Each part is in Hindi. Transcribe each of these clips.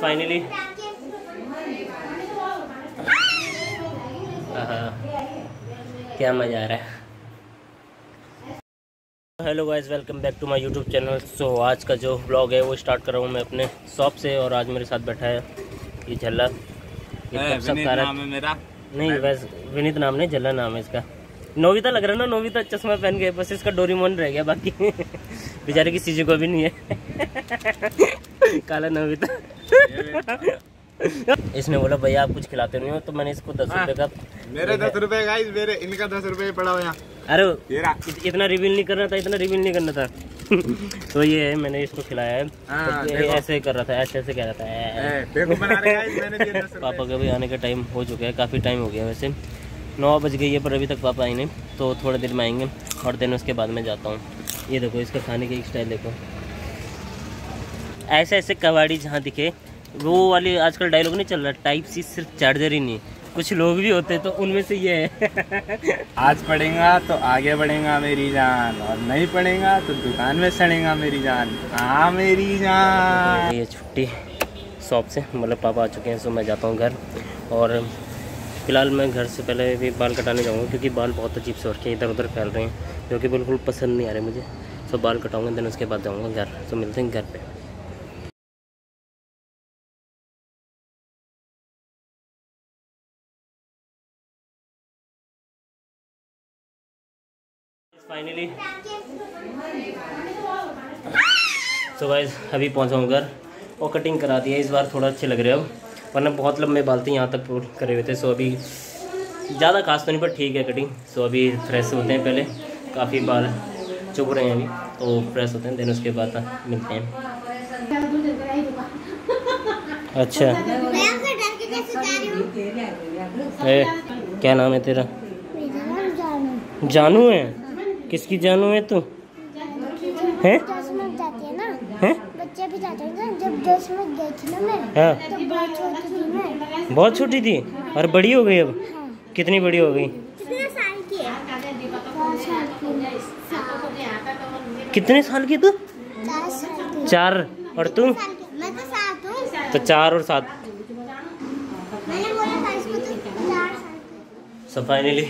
फाइनली क्या मज़ा आ रहा है? Hello guys welcome back to my YouTube channel so आज का जो ब्लॉग है वो स्टार्ट कर रहा हूँ मैं अपने शॉप से और आज मेरे साथ बैठा है ये झल्ला। ये सब सारा मेरा। नहीं वैसे विनीत नाम नहीं झल्ला नाम है इसका। नोविता लग रहा है ना नोविता चश्मा पहन के बस इसका डोरीमोन रह गया बाकी। बेचारे किसी चीज़ को भी नहीं है। काला नोविता। इसने बोला भैया आप कुछ खिलाते नहीं हो। तो मैंने इसको दस रुपए का मेरे दस रुपए गाइस मेरे इनका दस रुपए पड़ा हुआ अरे इत, इतना रिवील नहीं करना था इतना रिवील नहीं करना था। तो ये है मैंने इसको खिलाया है। हाँ, तो ऐसे कर रहा था ऐसे ऐसे कह रहा था पापा का भी आने का टाइम हो चुका है काफ़ी टाइम हो गया वैसे। नौ बज गई है पर अभी तक पापा आए नहीं तो थोड़ी देर में आएँगे और दिन उसके बाद में जाता हूँ। ये देखो इसका खाने की स्टाइल देखो। ऐसे ऐसे कबाड़ी जहाँ दिखे वो वाली आजकल डायलॉग नहीं चल रहा टाइप सी सिर्फ़ चार्जर ही नहीं। कुछ लोग भी होते हैं, तो उनमें से ये है। आज पढ़ेगा तो आगे बढ़ेगा मेरी जान और नहीं पढ़ेगा तो दुकान में सड़ेगा मेरी जान। हाँ मेरी जान। ये छुट्टी शॉप से मतलब पापा आ चुके हैं सो मैं जाता हूँ घर। और फ़िलहाल मैं घर से पहले भी बाल कटाने जाऊँगा क्योंकि बाल बहुत अजीब से हो रखे हैं इधर उधर फैल रहे हैं जो कि बिल्कुल पसंद नहीं आ रहे मुझे। सो बाल कटाऊँगा देन उसके बाद जाऊँगा घर। तो मिलते हैं घर पे। फाइनली तो गाइज़ अभी पहुँचा हूँ घर। और कटिंग करा दी है इस बार थोड़ा अच्छे लग रहे हैं। अब वरना बहुत लंबे बाल थे यहाँ तक करे हुए थे सो अभी ज़्यादा खास तो नहीं पर ठीक है कटिंग सो अभी फ्रेश होते हैं पहले। काफ़ी बाल चुभ रहे हैं अभी तो फ्रेश होते हैं देन उसके बाद मिलते हैं। अच्छा। ए, क्या नाम है तेरा? जानू है? किसकी जानू है तू? हैं? है? बच्चे भी जाते हैं। जब दस मिनट गई थी ना मैं हाँ तब बहुत छोटी थी मैं बहुत छोटी थी और बड़ी हो गई अब? हाँ कितनी बड़ी हो गई? कितने साल की है कितने साल तू? चार। और तू? की मैं तो सात हूँ तो चार और सात। मैंने बोला था इसको तो चार साल सो फाइनली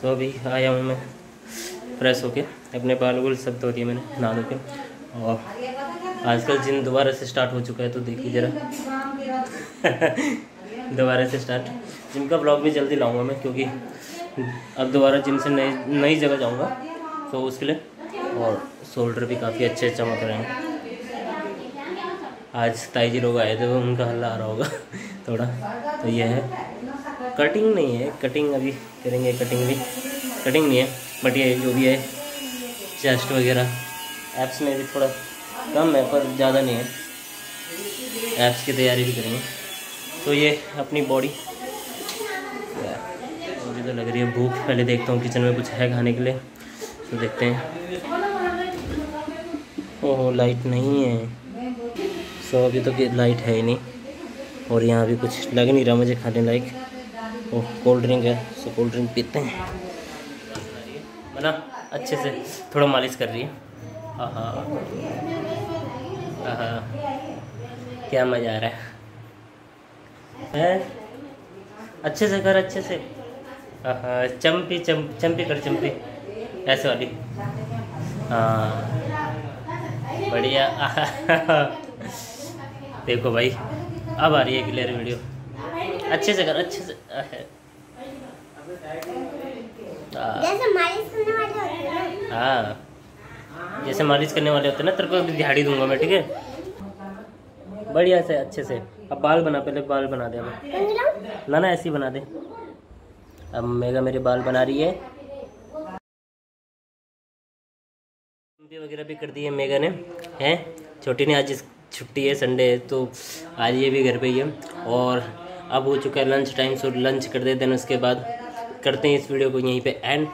सो अभी आया हूँ मैं फ्रेश होके, अपने बाल वूल सब धो दिए मैंने, नहा धो के। और आजकल जिम दोबारा से स्टार्ट हो चुका है तो देखिए ज़रा। दोबारा से स्टार्ट। जिम का ब्लॉग भी जल्दी लाऊँगा मैं, क्योंकि अब दोबारा जिम से नई नई जगह जाऊँगा। तो उसके लिए, और शोल्डर भी काफ़ी अच्छे चमक रहे हैं। आज ताई जी लोग आए थे वो उनका हल्ला आ रहा होगा, थोड़ा। तो यह है। कटिंग नहीं है कटिंग अभी करेंगे कटिंग भी कटिंग नहीं है बट ये जो भी है चेस्ट वगैरह एप्स में भी थोड़ा कम है, पर ज़्यादा नहीं है। एप्स की तैयारी भी करेंगे। तो ये अपनी बॉडी मुझे तो लग रही है भूख, पहले देखता हूँ किचन में कुछ है खाने के लिए। तो देखते हैं। ओह लाइट नहीं है। सो अभी तो लाइट है ही नहीं। और यहाँ भी कुछ लग नहीं रहा मुझे खाने लायक। ओह कोल्ड ड्रिंक है सो कोल्ड ड्रिंक पीते हैं। है ना अच्छे से, थोड़ा मालिश कर रही है। हाँ हाँ हाँ क्या मज़ा आ रहा है। हैं? अच्छे से कर, अच्छे से। हाँ चम्पी चम चम्पी कर चम्पी ऐसे वाली। हाँ। बढ़िया। देखो भाई, अब आ रही है क्लियर वीडियो अच्छे से कर अच्छे से हाँ। जैसे मालिश करने वाले होते हैं ना। हाँ जैसे मालिश करने वाले होते हैं ना तेरे को दिहाड़ी दूँगा मैं ठीक है? बढ़िया से अच्छे से। अब बाल बना पहले बाल बना दे ना ना ऐसे ही बना दे। अब मेगा मेरे बाल बना रही है। वगैरह भी कर दी है मेगा ने हैं? छोटी ने आज छुट्टी है संडे है तो आज ये भी घर पे ही है। और अब हो चुका है लंच टाइम सो लंच कर देते हैं उसके बाद करते हैं इस वीडियो को यहीं पे एंड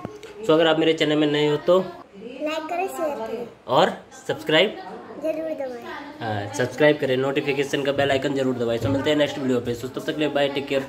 सो अगर आप मेरे चैनल में नए हो तो लाइक करें शेयर करें। और सब्सक्राइब ज़रूर दबाएँ। हाँ सब्सक्राइब करें नोटिफिकेशन का बेल आइकन ज़रूर दबाएँ। सो मिलते हैं नेक्स्ट वीडियो पे। सो तब तक के लिए बाय टेक केयर